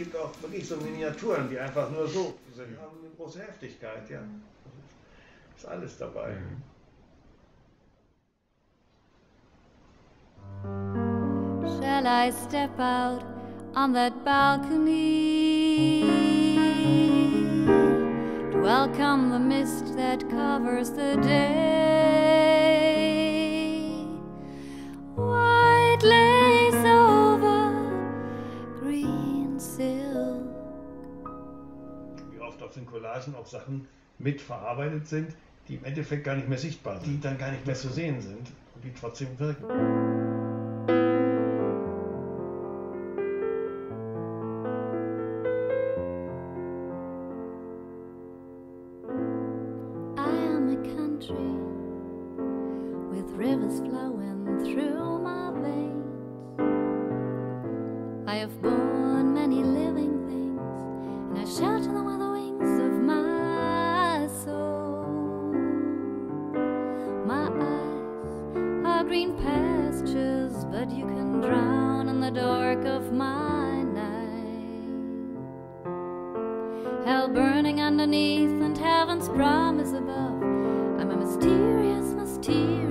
gibt auch wirklich so Miniaturen, die einfach nur so sind, haben eine große Heftigkeit, ja. Ist alles dabei. Shall I step out on that balcony to welcome the mist that covers the day? Silk. Wie oft auf den Collagen auch Sachen mitverarbeitet sind, die im Endeffekt gar nicht mehr sichtbar sind, die dann gar nicht mehr zu sehen sind und die trotzdem wirken. I am a country with rivers flowing through my. I have borne many living things, and I shout to them with the wings of my soul. My eyes are green pastures, but you can drown in the dark of my night. Hell burning underneath, and heaven's promise above. I'm a mysterious, mysterious.